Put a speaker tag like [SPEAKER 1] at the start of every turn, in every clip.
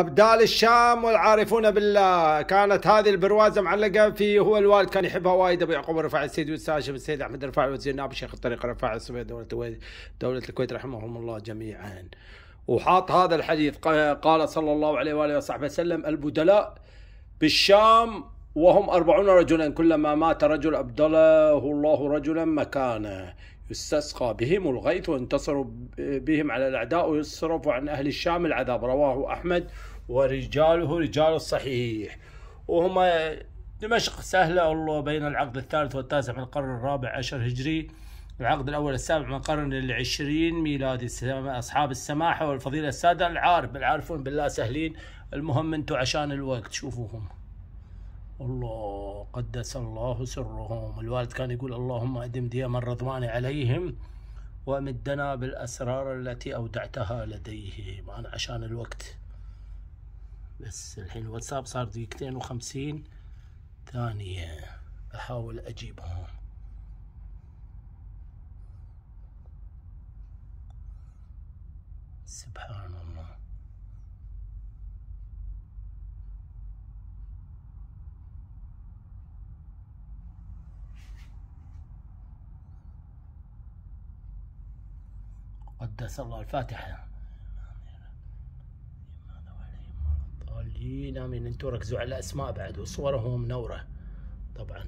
[SPEAKER 1] أبدال الشام والعارفون بالله. كانت هذه البروازة معلقة في هو الوالد كان يحبها وايد أبو يعقوب الرفاعي السيد والساشم السيد أحمد الرفاعي والزين نائب شيخ الطريق الرفاعي السويد دولة دولة الكويت رحمهم الله جميعا. وحاط هذا الحديث قال صلى الله عليه وآله وصحبه وسلم البدلاء بالشام وهم أربعون رجلا كلما مات رجل أبدله الله رجلا مكانه. يستسقى بهم الغيث وانتصروا بهم على الأعداء ويصرف عن أهل الشام العذاب. رواه أحمد ورجاله رجال الصحيح. وهم دمشق سهلة الله بين العقد الثالث والتاسع من القرن الرابع عشر هجري. العقد الأول السابع من القرن العشرين ميلادي أصحاب السماحة والفضيلة السادة العارف. العارفون بالله سهلين المهم أنتم عشان الوقت شوفوهم. الله قدس الله سرهم. الوالد كان يقول اللهم أدم ديم الرضوان عليهم وأمدنا بالأسرار التي أودعتها لديهم. أنا عشان الوقت. بس الحين الواتساب صار دقيقتين وخمسين. ثانية. أحاول أجيبهم. سبحان الله. قدس الله الفاتحة. الضالين آمين. أنتم ركزوا على الأسماء بعد وصورهم منورة طبعا.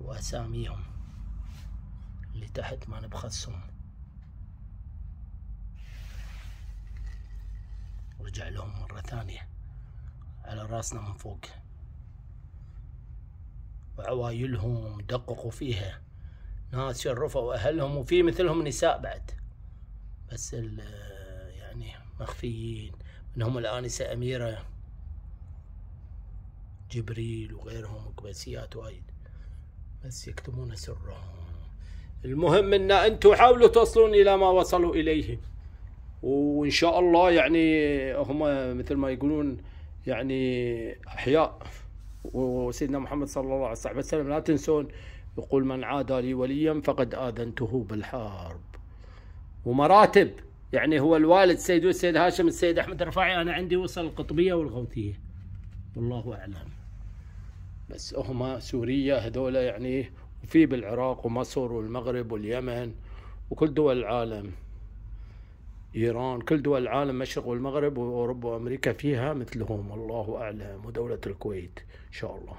[SPEAKER 1] وأساميهم اللي تحت ما نبخسهم. رجع لهم مرة ثانية. على راسنا من فوق. وعوايلهم دققوا فيها. ناس شرفوا أهلهم وفي مثلهم نساء بعد. بس يعني مخفيين منهم الآنسة أميرة جبريل وغيرهم وكبسيات وايد. بس يكتمون سرهم. المهم إن أنتم حاولوا توصلون إلى ما وصلوا إليه. وإن شاء الله يعني هم مثل ما يقولون يعني أحياء. وسيدنا محمد صلى الله عليه وسلم لا تنسون يقول من عادى لي وليا فقد آذنته بالحرب. ومراتب يعني هو الوالد سيد السيد هاشم السيد أحمد الرفاعي أنا عندي وصل القطبية والغوثية. والله أعلم. بس هما سوريا هذول يعني وفي بالعراق ومصر والمغرب واليمن وكل دول العالم. إيران كل دول العالم المشرق والمغرب وأوروبا وأمريكا فيها مثلهم. الله أعلم. ودولة الكويت إن شاء الله.